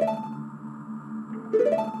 Thank you.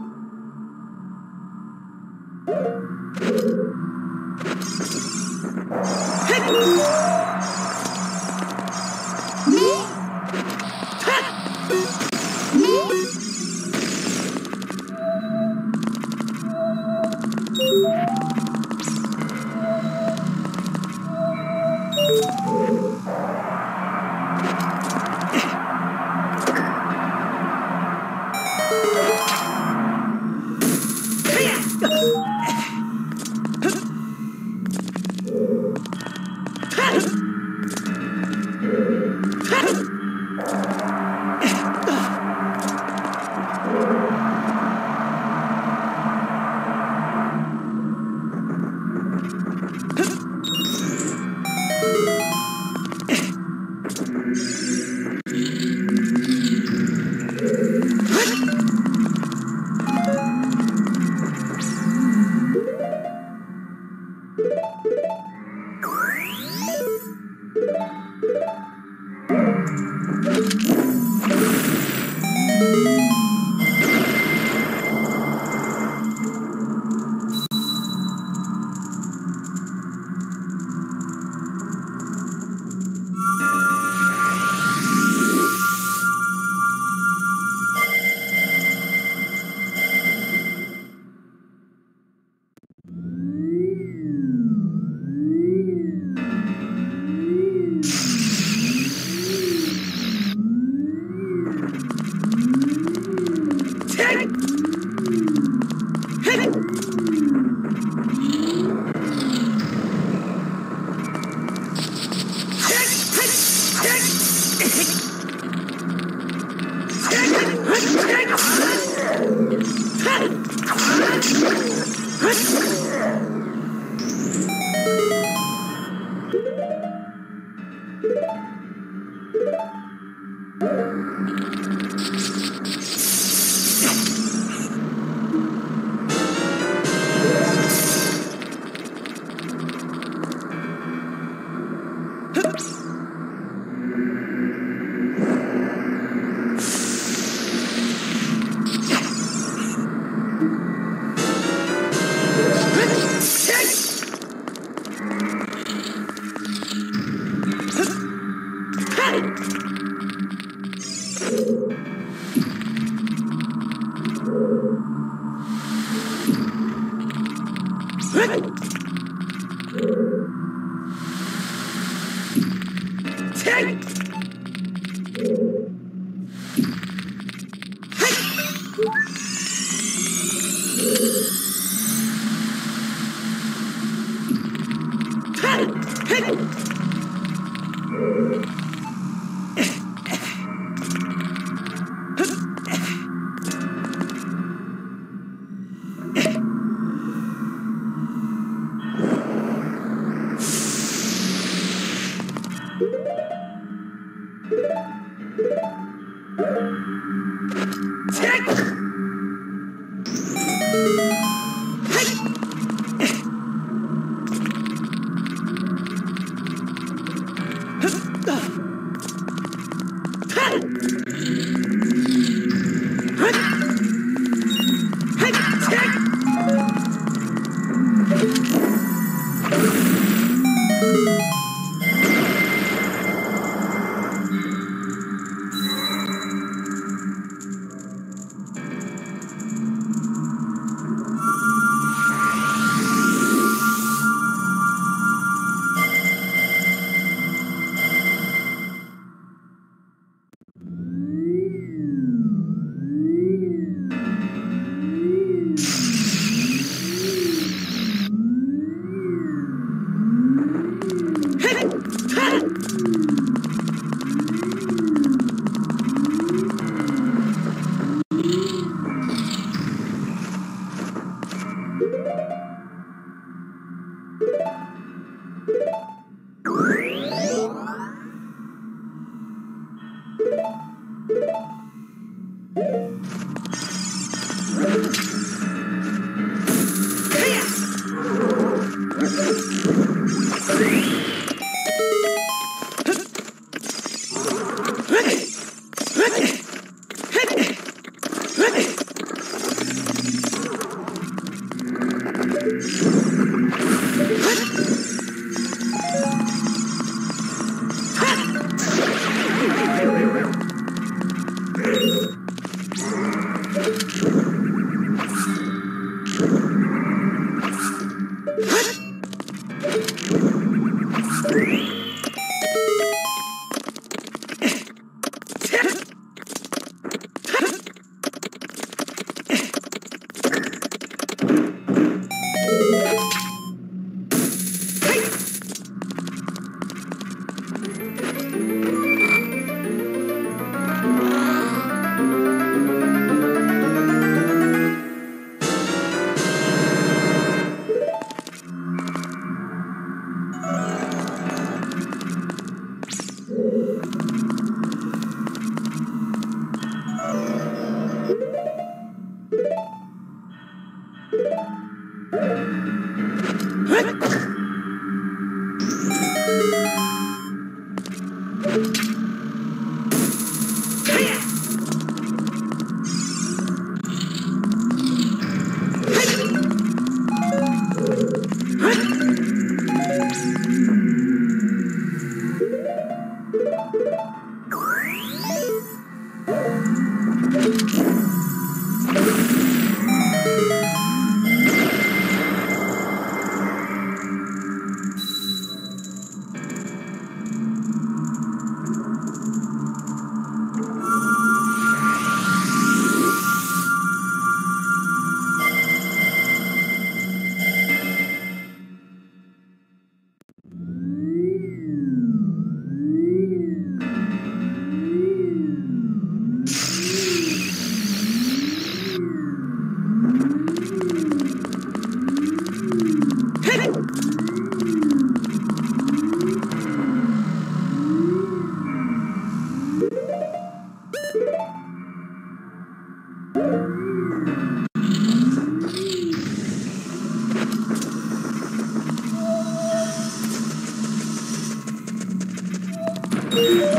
Thank you.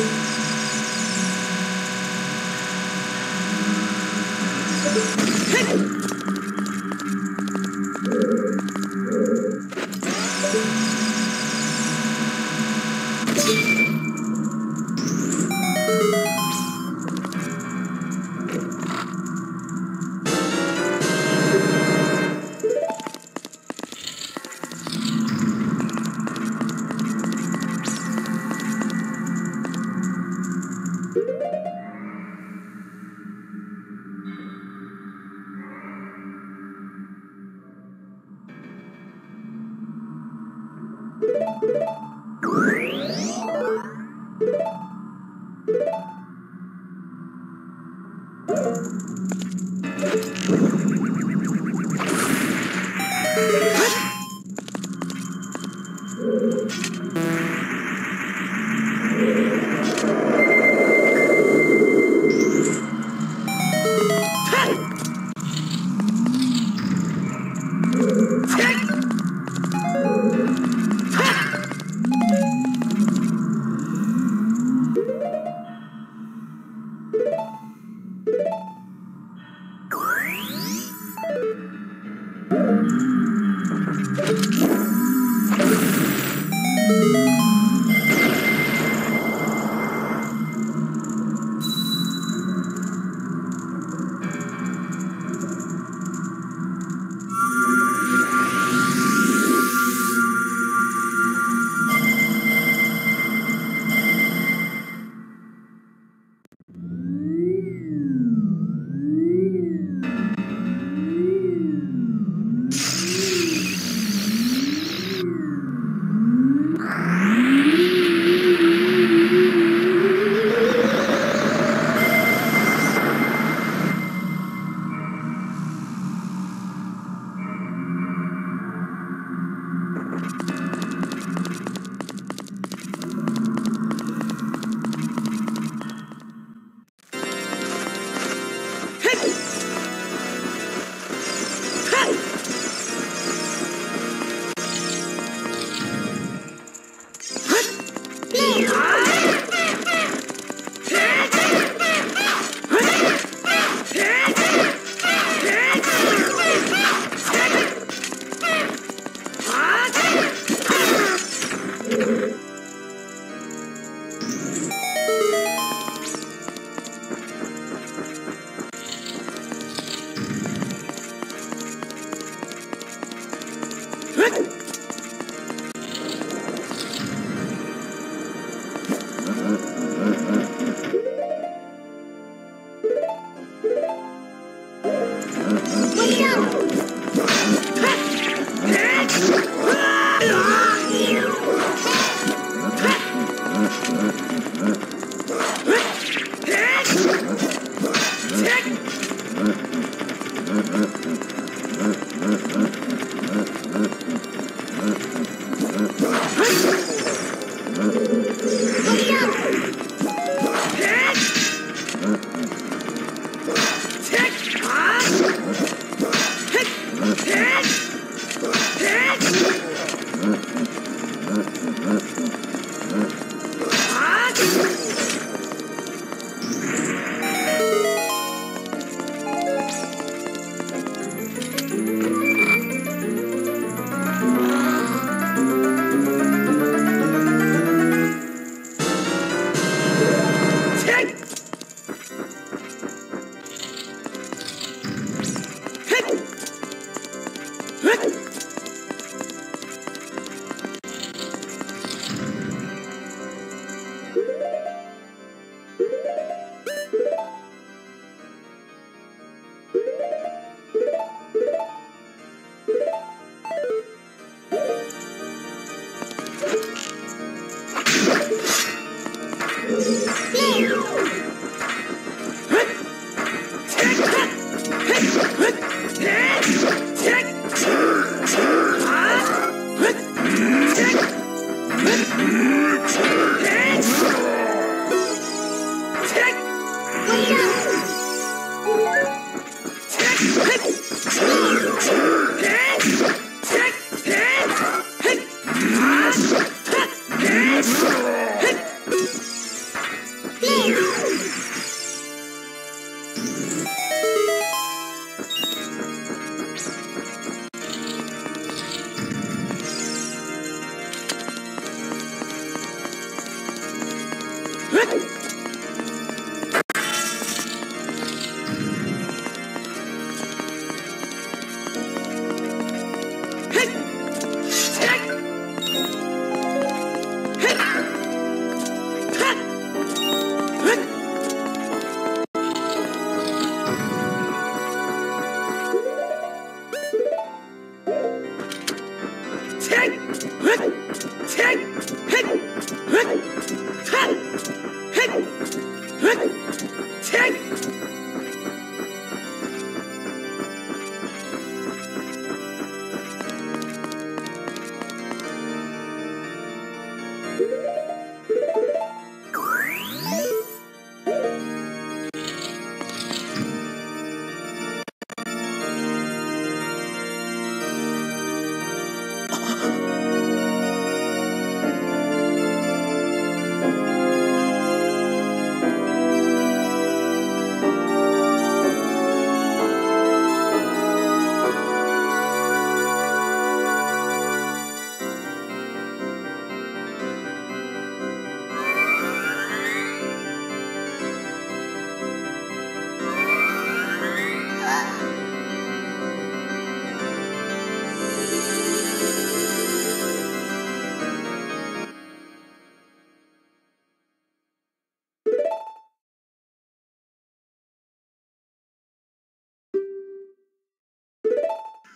Thank you. Thank you. What?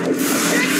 Thank you.